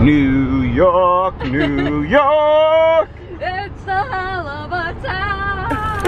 New York, New York. It's a hell of a town.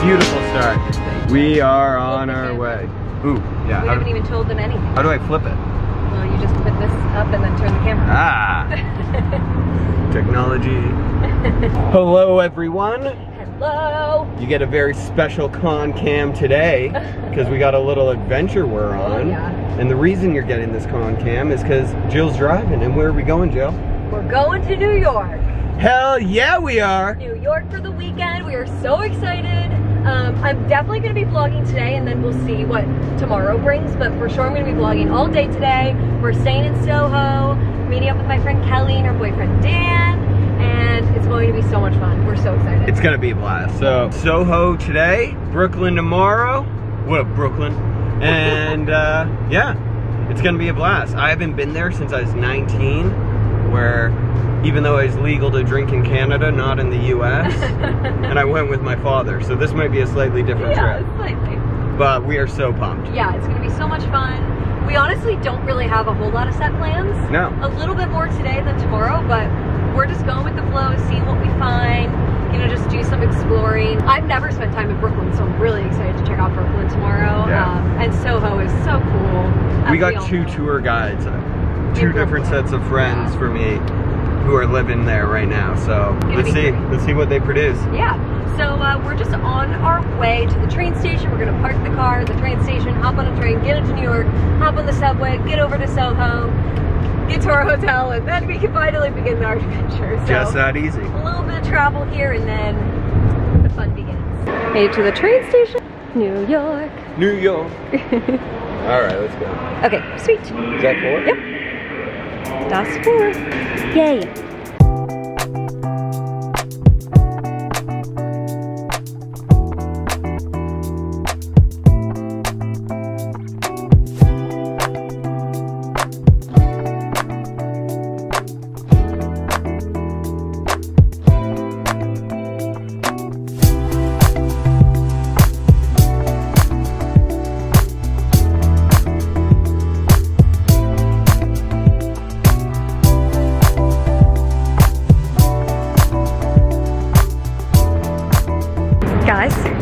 Beautiful start. We are on our way. Ooh, yeah. we haven't do, even told them anything. how do I flip it? Well, you just put this up and then turn the camera. Ah, technology. Hello, everyone. Hello. You get a very special con cam today because we got a little adventure we're oh, on. Oh, yeah. And the reason you're getting this con cam is because Jill's driving. And where are we going, Jill? We're going to New York. Hell yeah, we are. New York for the weekend. We are so excited. Um, I'm definitely going to be vlogging today and then we'll see what tomorrow brings. But for sure, I'm going to be vlogging all day today. We're staying in Soho, meeting up with my friend Kelly and her boyfriend Dan. And it's going to be so much fun. We're so excited. It's gonna be a blast. So Soho today, Brooklyn tomorrow. What up, Brooklyn? And uh, yeah, it's gonna be a blast. I haven't been there since I was 19, where even though it's legal to drink in Canada, not in the US, and I went with my father. So this might be a slightly different yeah, trip. slightly. But we are so pumped. Yeah, it's going to be so much fun. We honestly don't really have a whole lot of set plans. No. A little bit more today than tomorrow, but we're just going with the flow, seeing what we find, you know, just do some exploring. I've never spent time in Brooklyn, so I'm really excited to check out Brooklyn tomorrow. Yeah. Um, and Soho is so cool. We got all two know. tour guides, uh, two different sets of friends for me who are living there right now. So let's see, great. let's see what they produce. Yeah, so uh, we're just on our way to the train station. We're gonna park the car at the train station, hop on a train, get into New York, hop on the subway, get over to Soho, get to our hotel, and then we can finally begin our adventure. So Just that easy. a little bit of travel here, and then the fun begins. Made to the train station, New York. New York. All right, let's go. Okay, sweet. Is that four? Yep. Das four. Yay.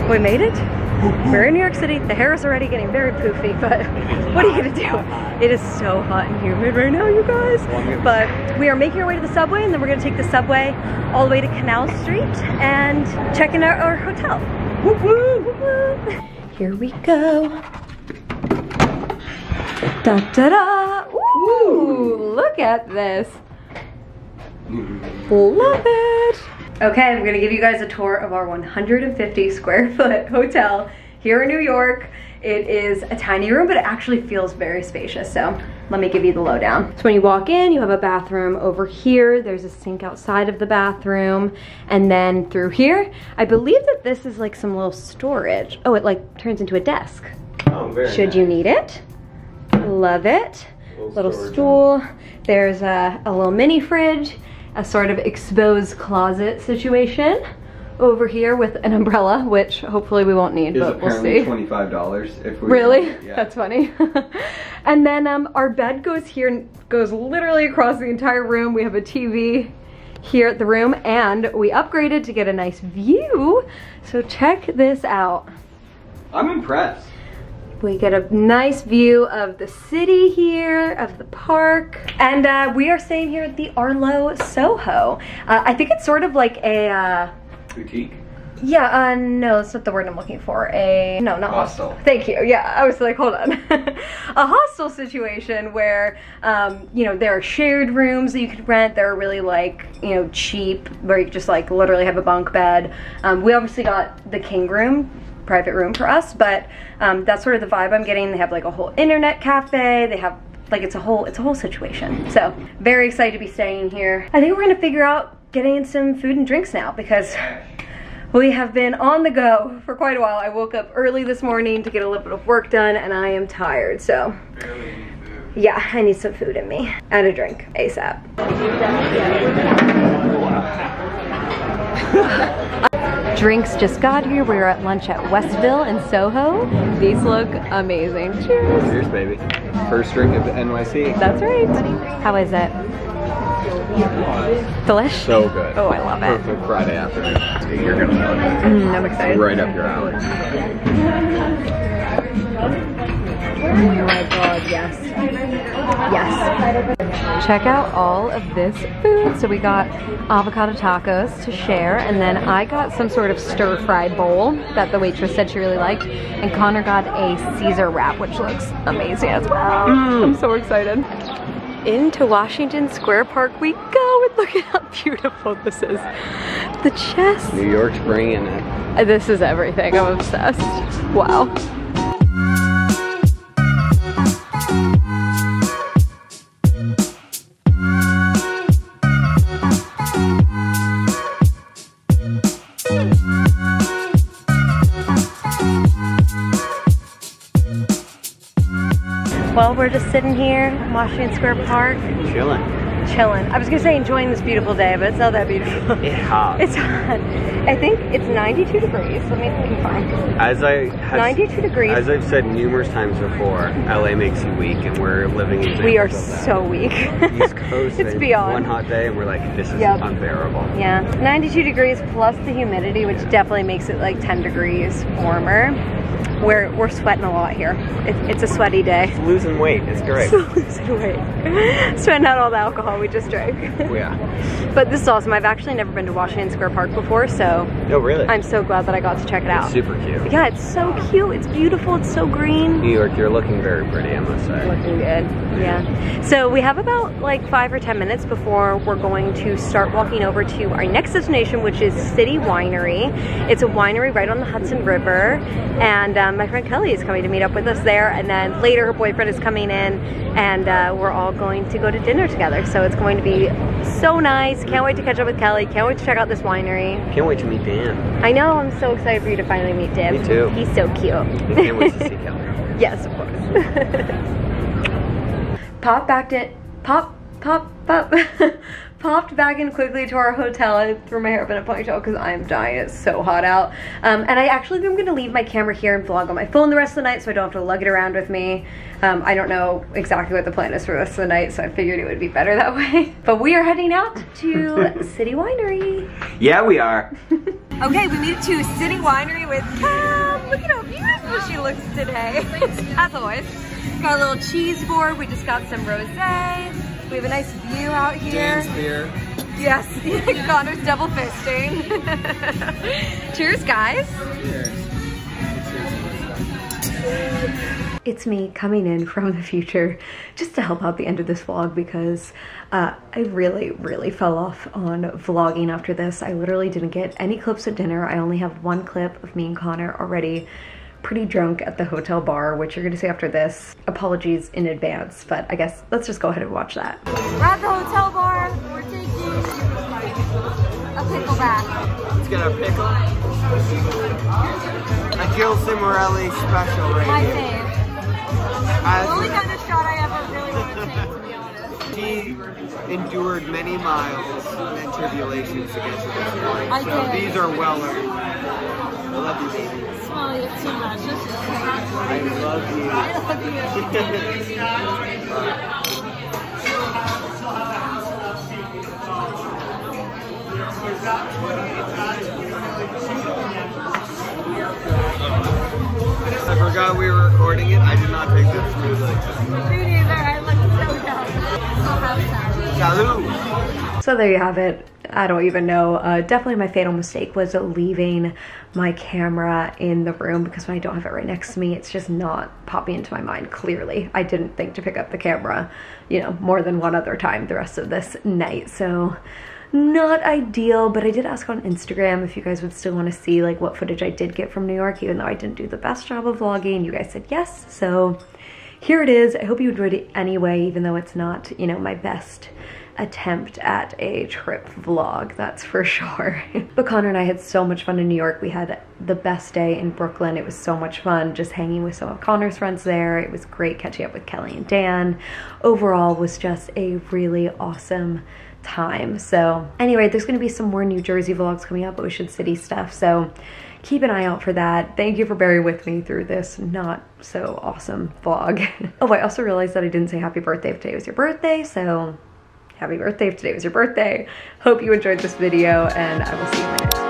We made it. We're in New York City. The hair is already getting very poofy, but what are you gonna do? It is so hot and humid right now, you guys. But we are making our way to the subway and then we're gonna take the subway all the way to Canal Street and check in our, our hotel. Here we go. Da da da! Ooh, look at this. Love it. Okay, I'm gonna give you guys a tour of our 150 square foot hotel here in New York. It is a tiny room, but it actually feels very spacious. So let me give you the lowdown. So when you walk in, you have a bathroom over here. There's a sink outside of the bathroom. And then through here, I believe that this is like some little storage. Oh, it like turns into a desk. Oh, very Should you need it. Love it. Little Little stool. There's a, a little mini fridge, a sort of exposed closet situation over here with an umbrella, which hopefully we won't need, but we'll apparently see. twenty-five dollars if we Really? Yeah. That's funny. and then um, our bed goes here and goes literally across the entire room. We have a TV here at the room and we upgraded to get a nice view. So check this out. I'm impressed. We get a nice view of the city here, of the park. And uh, we are staying here at the Arlo Soho. Uh, I think it's sort of like a, uh, Boutique. yeah, uh, no, that's not the word I'm looking for. A, no, not hostel. Hostel. Thank you. Yeah, I was like, hold on. a hostel situation where, um, you know, there are shared rooms that you could rent. They're really like, you know, cheap, where you just like literally have a bunk bed. Um, we obviously got the king room, private room for us, but um, that's sort of the vibe I'm getting. They have like a whole internet cafe. They have like it's a whole it's a whole situation. So very excited to be staying here. I think we're gonna figure out getting some food and drinks now because we have been on the go for quite a while. I woke up early this morning to get a little bit of work done and I am tired. So yeah, I need some food in me and a drink ASAP. Drinks just got here. We were at lunch at Westville in Soho. These look amazing. Cheers. Cheers, baby. First drink of the NYC. That's right. How is it? Delish? So good. Oh, I love it. Perfect Friday afternoon. You're gonna love it. Mm, I'm excited. Right up your alley. Oh my god, yes. Yes. Check out all of this food. So we got avocado tacos to share, and then I got some sort of stir fry bowl that the waitress said she really liked, and Connor got a Caesar wrap, which looks amazing as well. Mm. I'm so excited. Into Washington Square Park we go, and look at how beautiful this is. The chess. New York's bringing it. This is everything. I'm obsessed. Wow. We're just sitting here Washington Square Park, Chilling. chilling. I was gonna say enjoying this beautiful day, but it's not that beautiful. It's hot. It's hot. I think it's 92 degrees. Let me confirm. As I has, 92 degrees. As I've said numerous times before, LA makes you weak, and we're living in. We are so weak. East Coast. it's beyond. One hot day, and we're like, this is Yep. unbearable. Yeah, 92 degrees plus the humidity, which definitely makes it like 10 degrees warmer. We're, we're sweating a lot here. It, it's a sweaty day. Losing weight, it's great. Losing weight. Sweating out all the alcohol we just drank. yeah. but this is awesome. I've actually never been to Washington Square Park before, so No, really. I'm so glad that I got to check it out. It's super cute. Yeah, it's so cute. It's beautiful. It's so green. New York, you're looking very pretty, I must say. Looking good. Yeah. So we have about like five or ten minutes before we're going to start walking over to our next destination, which is City Winery. It's a winery right on the Hudson River, and um, my friend Kelly is coming to meet up with us there. And then later, her boyfriend is coming in, and uh, we're all going to go to dinner together. So it's going to be so nice. Can't wait to catch up with Kelly. Can't wait to check out this winery. Can't wait to meet Dan. I know. I'm so excited for you to finally meet Dan. Me too. He's so cute. I can't wait to see Kelly. Yes, of course. Pop back in. Pop, pop, pop. Popped back in quickly to our hotel. I threw my hair up in a ponytail because I'm dying. It's so hot out. Um, and I actually am going to leave my camera here and vlog on my phone the rest of the night so I don't have to lug it around with me. Um, I don't know exactly what the plan is for the rest of the night, so I figured it would be better that way. But we are heading out to City Winery. Yeah, we are. Okay, we made it to City Winery with Cam. Look at how beautiful she looks today. As always. Got a little cheese board. We just got some rosé. We have a nice view out here. beer. Yes, Connor's double fisting. Cheers, guys. It's me coming in from the future just to help out the end of this vlog because uh, I really, really fell off on vlogging after this. I literally didn't get any clips at dinner. I only have one clip of me and Connor already pretty drunk at the hotel bar, which you're gonna see after this. Apologies in advance, but I guess let's just go ahead and watch that. We're at the hotel bar. We're taking a pickleback. Let's get our pickle. A Jill Cimorelli special right My here. fave. As- The only kind of shot I ever really want to take, to be honest. He endured many miles and tribulations to get to this point. I so did. these are well earned. I love you, baby. Smelling it too much. I love you. I love you. I forgot we were recording it. I did not take this smoothly. Me neither. I look so dumb. So Salud! So there you have it. I don't even know. Uh, definitely my fatal mistake was leaving my camera in the room because when I don't have it right next to me, it's just not popping into my mind clearly. I didn't think to pick up the camera, you know, more than one other time the rest of this night. So not ideal, but I did ask on Instagram if you guys would still want to see like what footage I did get from New York, even though I didn't do the best job of vlogging. You guys said yes. So here it is. I hope you enjoyed it anyway, even though it's not, you know, my best attempt at a trip vlog, that's for sure. but Connor and I had so much fun in New York. We had the best day in Brooklyn. It was so much fun just hanging with some of Connor's friends there. It was great catching up with Kelly and Dan. Overall was just a really awesome time. So anyway, there's gonna be some more New Jersey vlogs coming up, Ocean City stuff. So keep an eye out for that. Thank you for bearing with me through this not so awesome vlog. oh, I also realized that I didn't say happy birthday if today was your birthday. So happy birthday if today was your birthday. Hope you enjoyed this video and I will see you in my next